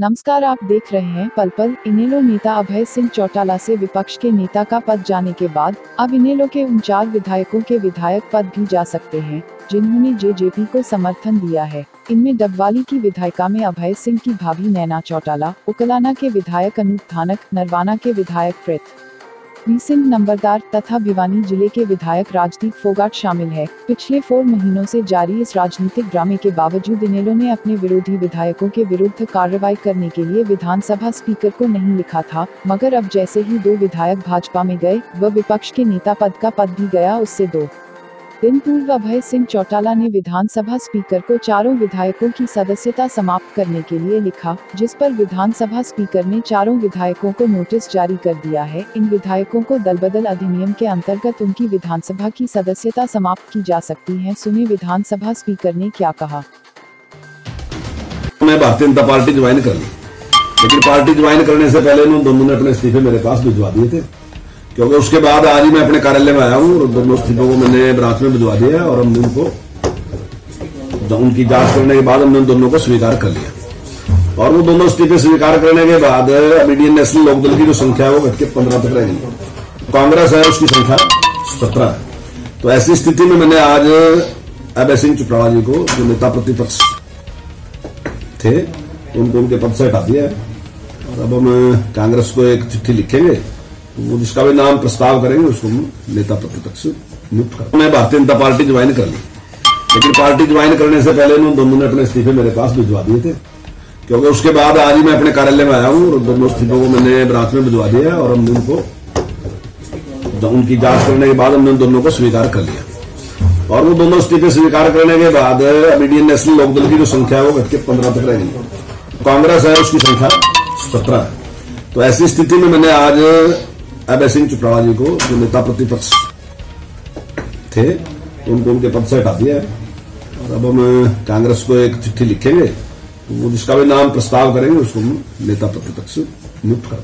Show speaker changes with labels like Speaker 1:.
Speaker 1: नमस्कार, आप देख रहे हैं पल पल। इनेलो नेता अभय सिंह चौटाला से विपक्ष के नेता का पद जाने के बाद, अब इनेलो के उन चार विधायकों के विधायक पद भी जा सकते हैं, जिन्होंने जेजेपी को समर्थन दिया है। इनमें डबवाली की विधायिका में अभय सिंह की भाभी नैना चौटाला, उकलाना के विधायक अनूप थानक नरवाना के विधायक प्रेत। सिंह नंबरदार तथा भिवानी ज़िले के विधायक राजदीप फोगाट शामिल है। पिछले फोर महीनों से जारी इस राजनीतिक ड्रामे के बावजूद इनेलो ने अपने विरोधी विधायकों के विरुद्ध कार्रवाई करने के लिए विधानसभा स्पीकर को नहीं लिखा था, मगर अब जैसे ही दो विधायक भाजपा में गए, वह विपक्ष के नेता पद का पद भी गया, उससे दो दिन पूर्व अभय सिंह चौटाला ने विधानसभा स्पीकर को चारों विधायकों की सदस्यता समाप्त करने के लिए लिखा, जिस पर विधानसभा स्पीकर ने चारों विधायकों को नोटिस जारी कर दिया है। इन विधायकों को दलबदल अधिनियम के अंतर्गत उनकी विधानसभा की सदस्यता समाप्त की जा सकती है। सुने विधानसभा स्पीकर ने क्या कहा?
Speaker 2: मैं भारतीय जनता पार्टी ज्वाइन कर ली। लेकिन पार्टी ज्वाइन करने से पहले उन दोनों ने अपने इस्तीफे मेरे पास भिजवा दिए थे। क्योंकि उसके बाद आज ही मैं अपने कार्यालय में आया हूँ और दोनों इस्तीफों को मैंने ब्रांच में भिजवा दिया और हमने उनको उनकी जाँच करने के बाद हमने उन दोनों को स्वीकार कर लिया। और वो दोनों इस्तीफे स्वीकार करने के बाद अब इंडियन नेशनल लोकदल की जो संख्या है वो घट के पंद्रह तक रह गई। कांग्रेस है, उसकी संख्या सत्रह है। तो ऐसी स्थिति में मैंने आज अभय सिंह चुटराला जी को, जो नेता प्रतिपक्ष थे, उनको उनके पद से हटा दिया है। और अब हम कांग्रेस को एक चिट्ठी लिखेंगे। वो जिसका भी नाम प्रस्ताव करेंगे, उसको हम नेता प्रतिपक्ष नियुक्त कर मैं भारतीय जनता पार्टी ज्वाइन कर ली। लेकिन पार्टी ज्वाइन करने से पहले उन दोनों ने अपने इस्तीफे मेरे पास भिजवा दिए थे। क्योंकि उसके बाद आज ही मैं अपने कार्यालय में आया हूँ और दोनों इस्तीफों को मैंने ब्रांच में भिजवा दिया और हमने उनको उनकी जाँच करने के बाद हमने दोनों को स्वीकार कर लिया। और वो दोनों इस्तीफे स्वीकार करने के बाद अब इंडियन नेशनल लोकदल की जो संख्या है वो घट के पंद्रह तक रह गई कांग्रेस है, उसकी संख्या सत्रह है। तो ऐसी स्थिति में मैंने आज अभय सिंह चुपड़ा जी को जो नेता प्रतिपक्ष थे, उनको उनके पद से हटा दिया है। और अब हम कांग्रेस को एक चिट्ठी लिखेंगे, वो जिसका भी नाम प्रस्ताव करेंगे, उसको हम नेता प्रतिपक्ष नियुक्त कर